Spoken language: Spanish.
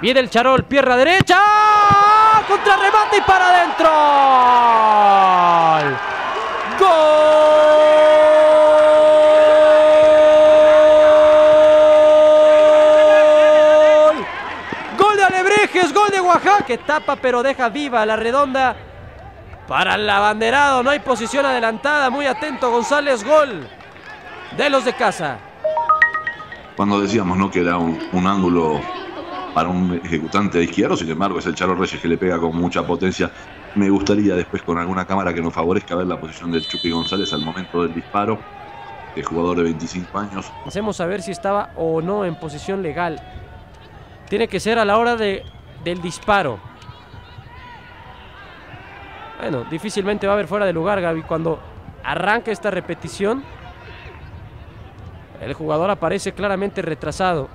Viene el Charol, pierna derecha. Contra remate y para adentro. ¡Gol! Gol de Alebrejes, gol de Oaxaca. Que tapa pero deja viva la redonda. Para el abanderado, no hay posición adelantada. Muy atento González, gol de los de casa. Cuando decíamos ¿no? que era un ángulo para un ejecutante de izquierdo, sin embargo es el Charo Reyes que le pega con mucha potencia. Me gustaría después con alguna cámara que nos favorezca ver la posición del Chucky González al momento del disparo, el jugador de 25 años. Hacemos a ver si estaba o no en posición legal. Tiene que ser a la hora de, del disparo. Bueno, difícilmente va a haber fuera de lugar, Gaby. Cuando arranca esta repetición, el jugador aparece claramente retrasado.